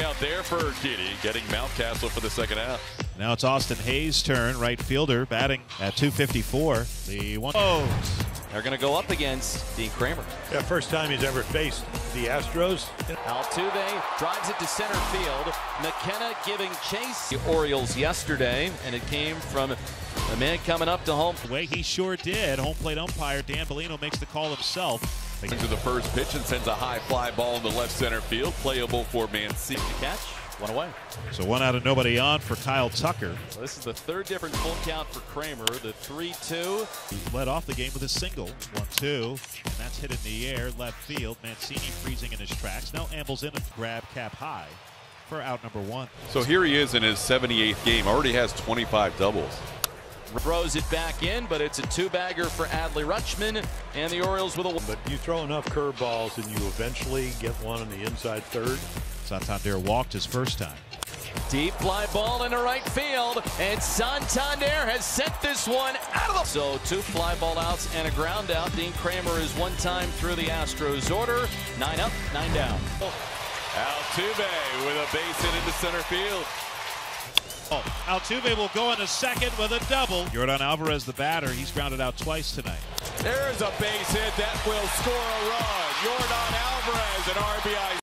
Out there for Urquidy, getting Mountcastle for the second half. Now it's Austin Hays' turn, right fielder, batting at 254. The one. Oh, They're going to go up against Dean Kremer. Yeah, first time he's ever faced the Astros. Altuve drives it to center field. McKenna giving chase. The Orioles yesterday, and it came from a man coming up to home. the way he sure did. Home plate umpire Dan Bellino makes the call himself. Into the first pitch and sends a high fly ball in the left center field, playable for Mancini. Catch, one away. So one out of nobody on for Kyle Tucker. Well, this is the third different full count for Kremer. The 3-2. He led off the game with a single. One, two, and that's hit in the air, left field. Mancini freezing in his tracks. Now ambles in and grab cap high for out number one. So here he is in his 78th game, already has 25 doubles. Throws it back in, but it's a two-bagger for Adley Rutschman, and the Orioles with a But you throw enough curveballs and you eventually get one on the inside third. Santander walked his first time. deep fly ball into right field, and Santander has sent this one out of the. So two fly ball outs and a ground out. Dean Kremer is one time through the Astros order. Nine up, nine down. Altuve with a base hit into center field. Altuve will go into second with a double. Yordan Alvarez, the batter, he's grounded out twice tonight. There's a base hit that will score a run. Yordan Alvarez, an RBI